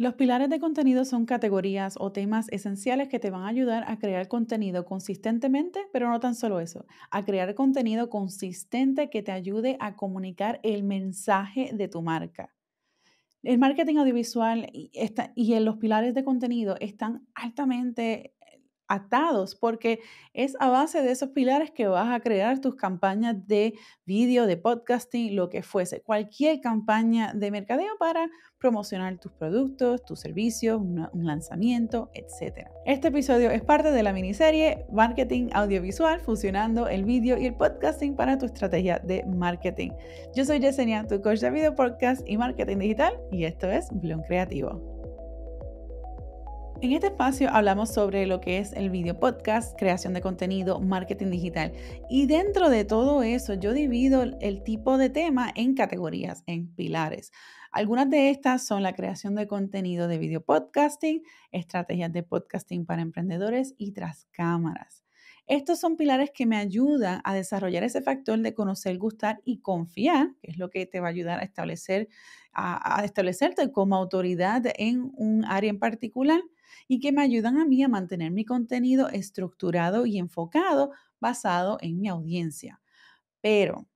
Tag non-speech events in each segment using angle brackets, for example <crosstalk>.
Los pilares de contenido son categorías o temas esenciales que te van a ayudar a crear contenido consistentemente, pero no tan solo eso, a crear contenido consistente que te ayude a comunicar el mensaje de tu marca. El marketing audiovisual y, los pilares de contenido están altamente atados, porque es a base de esos pilares que vas a crear tus campañas de vídeo, de podcasting, lo que fuese, cualquier campaña de mercadeo para promocionar tus productos, tus servicios, un lanzamiento, etc. Este episodio es parte de la miniserie Marketing Audiovisual, fusionando el vídeo y el podcasting para tu estrategia de marketing. Yo soy Yesenia, tu coach de video podcast y marketing digital, y esto es Blon Creativo. En este espacio hablamos sobre lo que es el video podcast, creación de contenido, marketing digital. Y dentro de todo eso, yo divido el tipo de tema en categorías, en pilares. Algunas de estas son la creación de contenido de video podcasting, estrategias de podcasting para emprendedores y tras cámaras. Estos son pilares que me ayudan a desarrollar ese factor de conocer, gustar y confiar, que es lo que te va a ayudar a establecer, a, a establecerte como autoridad en un área en particular y que me ayudan a mí a mantener mi contenido estructurado y enfocado basado en mi audiencia. Pero,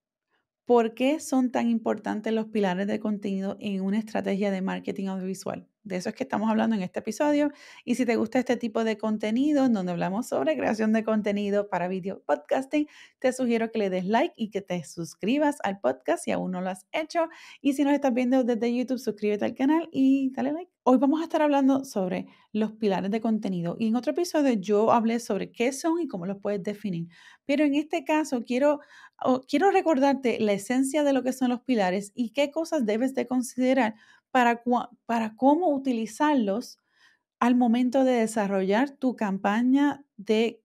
¿por qué son tan importantes los pilares de contenido en una estrategia de marketing audiovisual? De eso es que estamos hablando en este episodio. Y si te gusta este tipo de contenido, en donde hablamos sobre creación de contenido para video podcasting, te sugiero que le des like y que te suscribas al podcast si aún no lo has hecho. Y si nos estás viendo desde YouTube, suscríbete al canal y dale like. Hoy vamos a estar hablando sobre los pilares de contenido. Y en otro episodio yo hablé sobre qué son y cómo los puedes definir. Pero en este caso quiero, quiero recordarte la esencia de lo que son los pilares y qué cosas debes de considerar para, cómo utilizarlos al momento de desarrollar tu campaña de,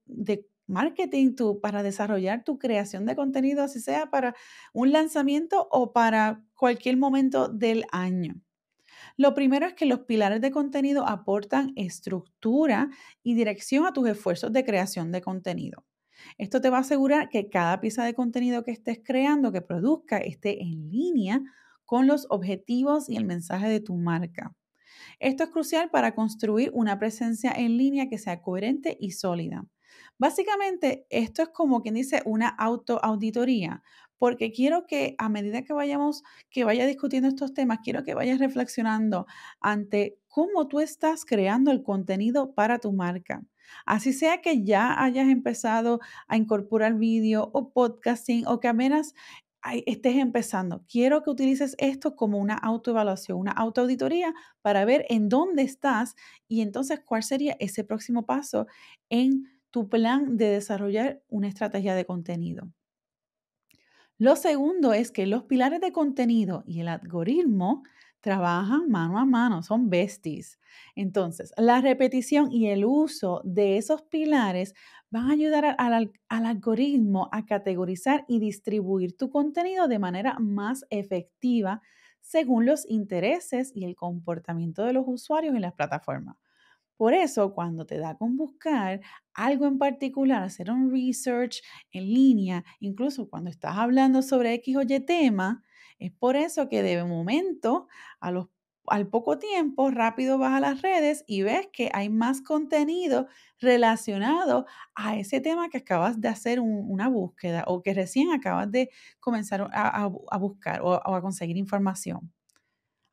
marketing, para desarrollar tu creación de contenido, así sea para un lanzamiento o para cualquier momento del año. Lo primero es que los pilares de contenido aportan estructura y dirección a tus esfuerzos de creación de contenido. Esto te va a asegurar que cada pieza de contenido que estés creando, que produzca, esté en línea con los objetivos y el mensaje de tu marca. Esto es crucial para construir una presencia en línea que sea coherente y sólida. Básicamente, esto es como quien dice una autoauditoría, porque quiero que a medida que vayamos, que vaya discutiendo estos temas, quiero que vayas reflexionando ante cómo tú estás creando el contenido para tu marca. Así sea que ya hayas empezado a incorporar vídeo o podcasting o que apenas estés empezando. Quiero que utilices esto como una autoevaluación, una autoauditoría para ver en dónde estás y entonces cuál sería ese próximo paso en tu plan de desarrollar una estrategia de contenido. Lo segundo es que los pilares de contenido y el algoritmo trabajan mano a mano, son besties. Entonces, la repetición y el uso de esos pilares van a ayudar al, algoritmo a categorizar y distribuir tu contenido de manera más efectiva según los intereses y el comportamiento de los usuarios en las plataformas. Por eso, cuando te da con buscar algo en particular, hacer un research en línea, incluso cuando estás hablando sobre X o Y tema, es por eso que de momento, a al poco tiempo, rápido vas a las redes y ves que hay más contenido relacionado a ese tema que acabas de hacer una búsqueda o que recién acabas de comenzar a, buscar o, o a conseguir información.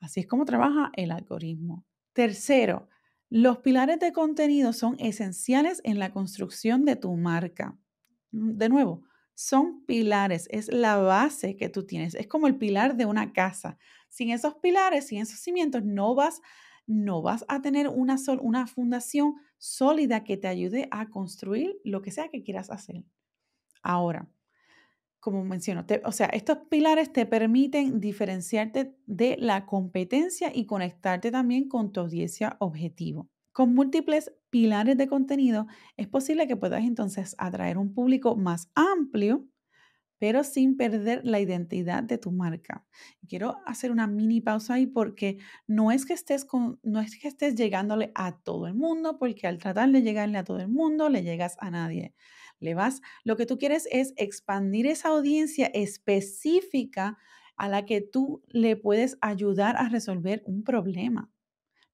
Así es como trabaja el algoritmo. Tercero, los pilares de contenido son esenciales en la construcción de tu marca. De nuevo, son pilares, es la base que tú tienes, es como el pilar de una casa. Sin esos pilares, sin esos cimientos, no vas, no vas a tener una, una fundación sólida que te ayude a construir lo que sea que quieras hacer. Ahora, como menciono, o sea, estos pilares te permiten diferenciarte de la competencia y conectarte también con tu audiencia objetivo. Con múltiples pilares de contenido, es posible que puedas entonces atraer un público más amplio, pero sin perder la identidad de tu marca. Quiero hacer una mini pausa ahí porque no es que estés con, no es que estés llegándole a todo el mundo, porque al tratar de llegarle a todo el mundo, le llegas a nadie. Le vas, lo que tú quieres es expandir esa audiencia específica a la que tú le puedes ayudar a resolver un problema.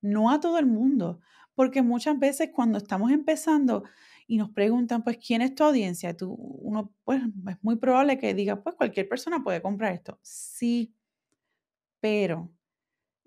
no a todo el mundo, porque muchas veces cuando estamos empezando y nos preguntan, pues, ¿quién es tu audiencia? Tú, uno, pues, es muy probable que diga, pues, cualquier persona puede comprar esto. Sí, pero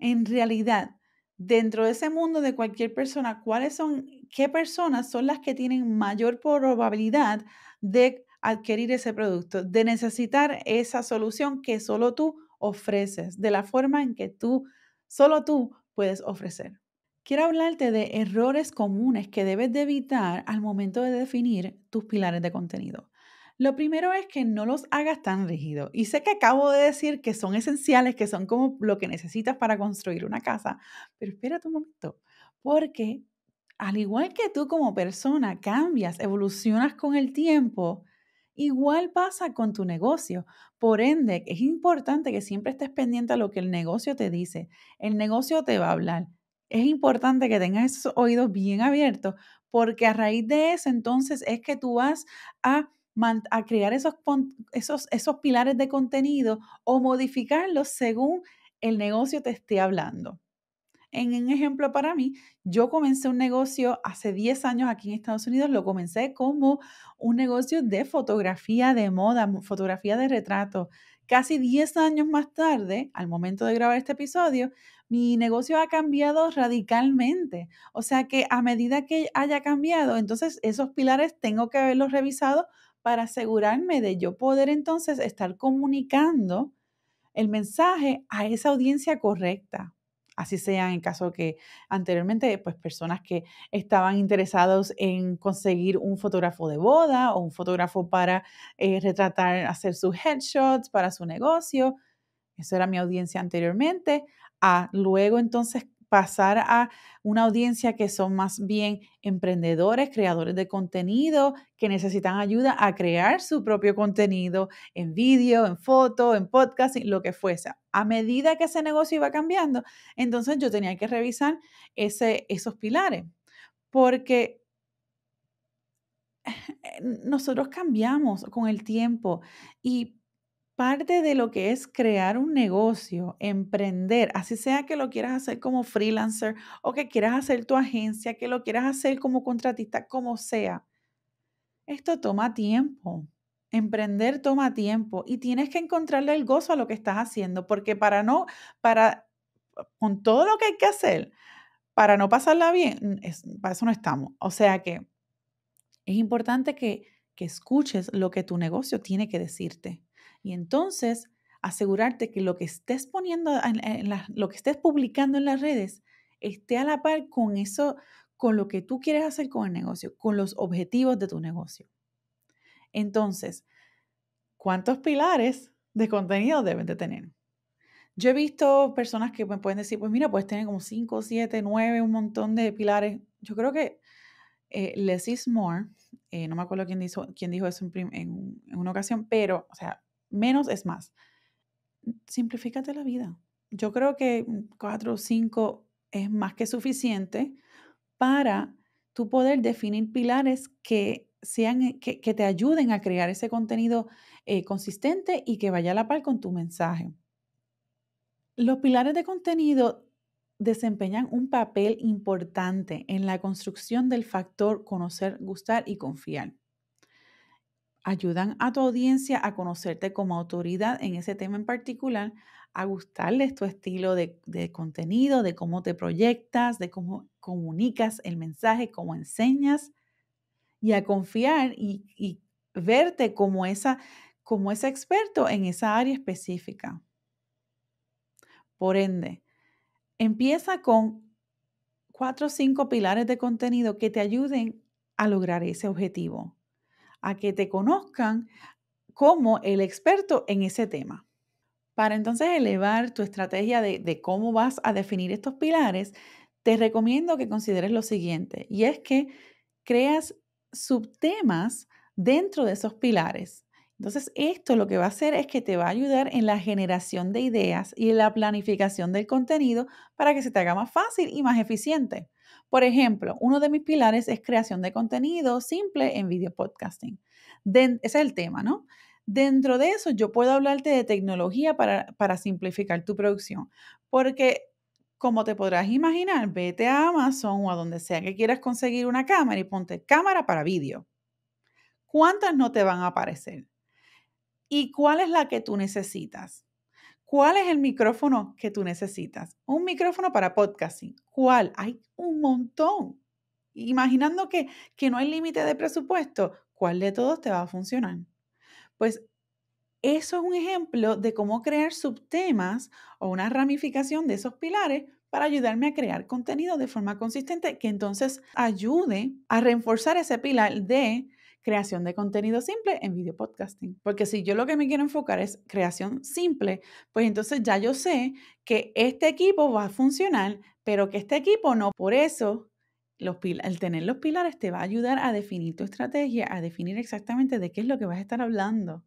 en realidad, dentro de ese mundo de cualquier persona, ¿cuáles son, qué personas son las que tienen mayor probabilidad de adquirir ese producto, de necesitar esa solución que solo tú ofreces, de la forma en que tú, solo tú puedes ofrecer? Quiero hablarte de errores comunes que debes de evitar al momento de definir tus pilares de contenido. Lo primero es que no los hagas tan rígidos. Y sé que acabo de decir que son esenciales, que son como lo que necesitas para construir una casa, pero espérate un momento, porque al igual que tú como persona cambias, evolucionas con el tiempo, igual pasa con tu negocio. Por ende, es importante que siempre estés pendiente a lo que el negocio te dice. El negocio te va a hablar es importante que tengas esos oídos bien abiertos porque a raíz de eso entonces es que tú vas a, crear esos, esos, esos pilares de contenido o modificarlos según el negocio te esté hablando. En un ejemplo para mí, yo comencé un negocio hace 10 años aquí en Estados Unidos, lo comencé como un negocio de fotografía de moda, fotografía de retrato. Casi 10 años más tarde, al momento de grabar este episodio, mi negocio ha cambiado radicalmente. O sea que a medida que haya cambiado, entonces esos pilares tengo que haberlos revisado para asegurarme de yo poder entonces estar comunicando el mensaje a esa audiencia correcta. Así sea en caso que anteriormente, pues personas que estaban interesados en conseguir un fotógrafo de boda o un fotógrafo para eh, retratar, hacer sus headshots para su negocio. Eso era mi audiencia anteriormente a luego entonces pasar a una audiencia que son más bien emprendedores, creadores de contenido, que necesitan ayuda a crear su propio contenido en vídeo, en foto, en podcast, lo que fuese. A medida que ese negocio iba cambiando, entonces yo tenía que revisar ese, esos pilares, porque nosotros cambiamos con el tiempo y parte de lo que es crear un negocio, emprender, así sea que lo quieras hacer como freelancer o que quieras hacer tu agencia, que lo quieras hacer como contratista, como sea. Esto toma tiempo. Emprender toma tiempo y tienes que encontrarle el gozo a lo que estás haciendo, porque para no, para, con todo lo que hay que hacer, para no pasarla bien, para eso no estamos. O sea que es importante que, que escuches lo que tu negocio tiene que decirte. Y entonces asegurarte que lo que estés poniendo, en, lo que estés publicando en las redes esté a la par con eso, con lo que tú quieres hacer con el negocio, con los objetivos de tu negocio. Entonces, ¿cuántos pilares de contenido deben de tener? Yo he visto personas que me pueden decir, pues mira, puedes tener como 5, 7, 9, un montón de pilares. Yo creo que eh, less is more. Eh, no me acuerdo quién dijo, quién dijo eso en, en, una ocasión, pero, o sea, menos es más. Simplifícate la vida. Yo creo que cuatro o cinco es más que suficiente para tú poder definir pilares que, sean, eh, que, te ayuden a crear ese contenido eh, consistente y que vaya a la par con tu mensaje. Los pilares de contenido desempeñan un papel importante en la construcción del factor conocer, gustar y confiar ayudan a tu audiencia a conocerte como autoridad en ese tema en particular, a gustarles tu estilo de, contenido, de cómo te proyectas, de cómo comunicas el mensaje, cómo enseñas y a confiar y, verte como, esa, como ese experto en esa área específica. Por ende, empieza con cuatro o cinco pilares de contenido que te ayuden a lograr ese objetivo a que te conozcan como el experto en ese tema. Para entonces elevar tu estrategia de, cómo vas a definir estos pilares, te recomiendo que consideres lo siguiente, y es que creas subtemas dentro de esos pilares. Entonces, esto lo que va a hacer es que te va a ayudar en la generación de ideas y en la planificación del contenido para que se te haga más fácil y más eficiente. Por ejemplo, uno de mis pilares es creación de contenido simple en video podcasting. ese es el tema, ¿no? Dentro de eso, yo puedo hablarte de tecnología para, para simplificar tu producción, porque como te podrás imaginar, vete a Amazon o a donde sea que quieras conseguir una cámara y ponte cámara para vídeo. ¿Cuántas no te van a aparecer? ¿Y cuál es la que tú necesitas? ¿Cuál es el micrófono que tú necesitas? Un micrófono para podcasting. ¿Cuál? Hay un montón. Imaginando que, que no hay límite de presupuesto, ¿cuál de todos te va a funcionar? Pues eso es un ejemplo de cómo crear subtemas o una ramificación de esos pilares para ayudarme a crear contenido de forma consistente que entonces ayude a reforzar ese pilar de creación de contenido simple en video podcasting. Porque si yo lo que me quiero enfocar es creación simple, pues entonces ya yo sé que este equipo va a funcionar, pero que este equipo no. Por eso, los el tener los pilares te va a ayudar a definir tu estrategia, a definir exactamente de qué es lo que vas a estar hablando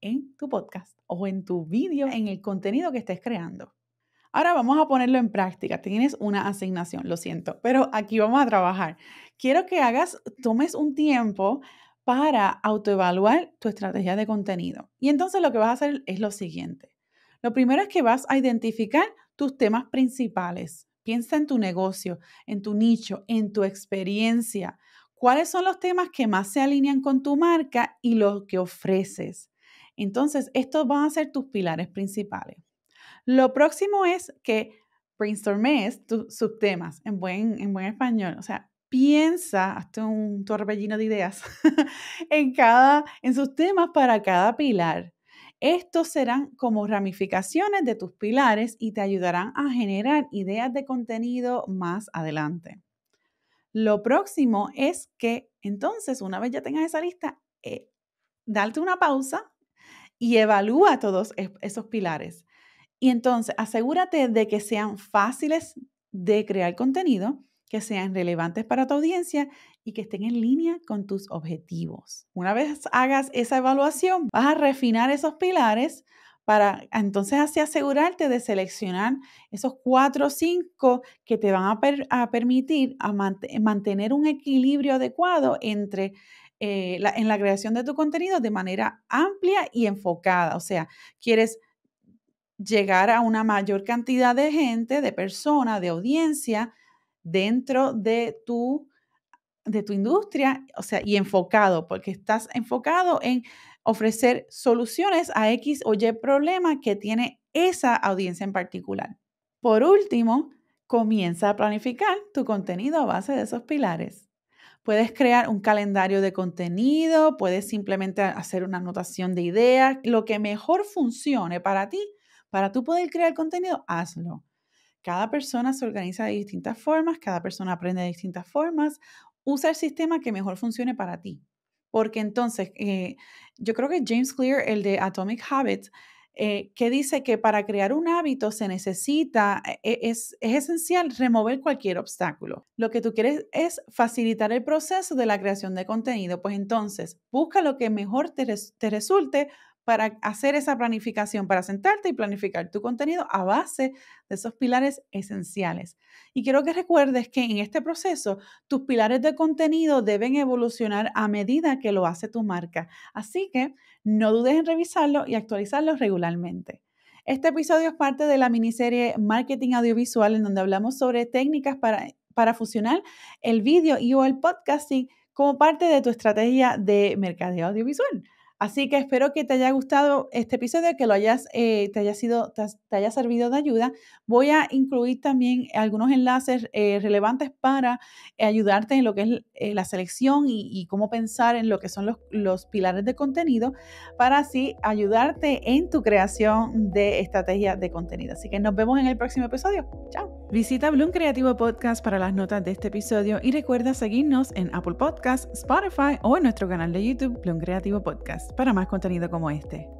en tu podcast o en tu vídeo, en el contenido que estés creando. Ahora vamos a ponerlo en práctica. Tienes una asignación, lo siento, pero aquí vamos a trabajar. Quiero que hagas, tomes un tiempo para autoevaluar tu estrategia de contenido. Y entonces lo que vas a hacer es lo siguiente. Lo primero es que vas a identificar tus temas principales. Piensa en tu negocio, en tu nicho, en tu experiencia. ¿Cuáles son los temas que más se alinean con tu marca y lo que ofreces? Entonces, estos van a ser tus pilares principales. Lo próximo es que brainstormes tus subtemas en buen, en buen español. O sea, piensa, hazte un torbellino de ideas <laughs> en, cada, en sus temas para cada pilar. Estos serán como ramificaciones de tus pilares y te ayudarán a generar ideas de contenido más adelante. Lo próximo es que entonces, una vez ya tengas esa lista, eh, una pausa y evalúa todos esos pilares. Y entonces asegúrate de que sean fáciles de crear contenido, que sean relevantes para tu audiencia y que estén en línea con tus objetivos. Una vez hagas esa evaluación, vas a refinar esos pilares para entonces así asegurarte de seleccionar esos cuatro o cinco que te van a, permitir mantener un equilibrio adecuado entre eh, en la creación de tu contenido de manera amplia y enfocada. O sea, quieres llegar a una mayor cantidad de gente, de personas, de audiencia dentro de tu, de tu industria, o sea, y enfocado, porque estás enfocado en ofrecer soluciones a X o Y problema que tiene esa audiencia en particular. Por último, comienza a planificar tu contenido a base de esos pilares. Puedes crear un calendario de contenido, puedes simplemente hacer una anotación de ideas, lo que mejor funcione para ti, para tú poder crear contenido, hazlo. Cada persona se organiza de distintas formas, cada persona aprende de distintas formas. Usa el sistema que mejor funcione para ti. Porque entonces, eh, yo creo que James Clear, el de Atomic Habits, eh, que dice que para crear un hábito se necesita, e, e, es, es, esencial remover cualquier obstáculo. Lo que tú quieres es facilitar el proceso de la creación de contenido, pues entonces busca lo que mejor te resulte para hacer esa planificación, para sentarte y planificar tu contenido a base de esos pilares esenciales. Y quiero que recuerdes que en este proceso tus pilares de contenido deben evolucionar a medida que lo hace tu marca. Así que no dudes en revisarlo y actualizarlo regularmente. Este episodio es parte de la miniserie Marketing Audiovisual en donde hablamos sobre técnicas para, para fusionar el vídeo y o el podcasting como parte de tu estrategia de mercadeo audiovisual. Así que espero que te haya gustado este episodio, que lo hayas, eh, te, haya sido, te, haya servido de ayuda. Voy a incluir también algunos enlaces eh, relevantes para ayudarte en lo que es eh, la selección y, cómo pensar en lo que son los, los, pilares de contenido para así ayudarte en tu creación de estrategia de contenido. Así que nos vemos en el próximo episodio. Chao. Visita Bloom Creativo Podcast para las notas de este episodio y recuerda seguirnos en Apple Podcasts, Spotify o en nuestro canal de YouTube Bloom Creativo Podcast para más contenido como este.